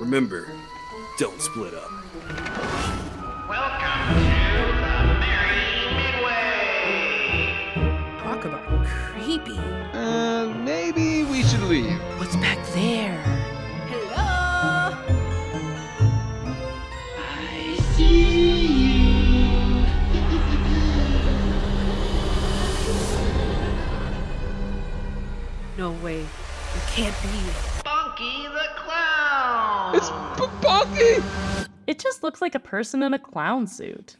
remember, don't split up. Welcome to the Merry Midway. Talk about creepy. Uh, maybe we should leave. What's back there? Hello? I see you. No way. It can't be. Bonky the Clown. It's B- Bonky! It just looks like a person in a clown suit.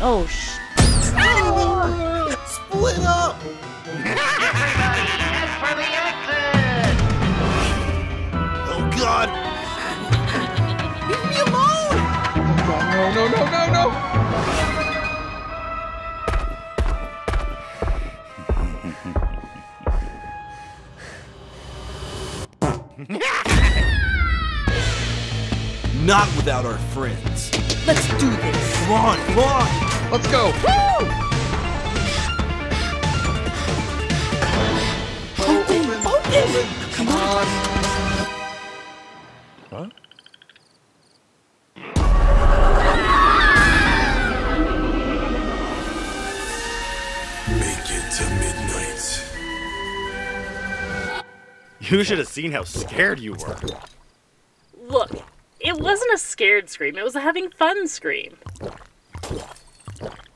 oh, sh. Split up! Everybody, head for the exit. Oh god! Leave me alone! Oh, no, no, no, no, no! Not without our friends. Let's do this. Come on, come on! Let's go! Open, open. Come on! What? Make it to midnight. You should have seen how scared you were. Look, it wasn't a scared scream, it was a having fun scream.